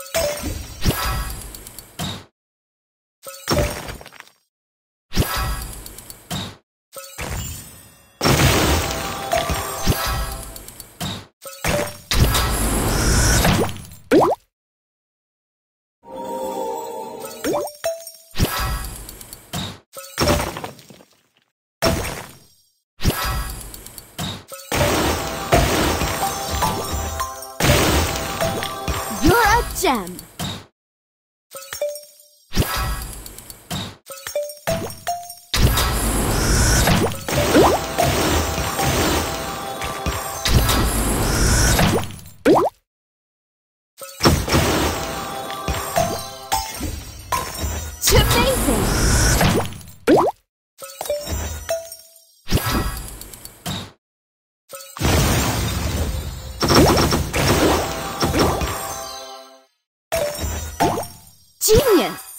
You're gem. Amazing. Genius.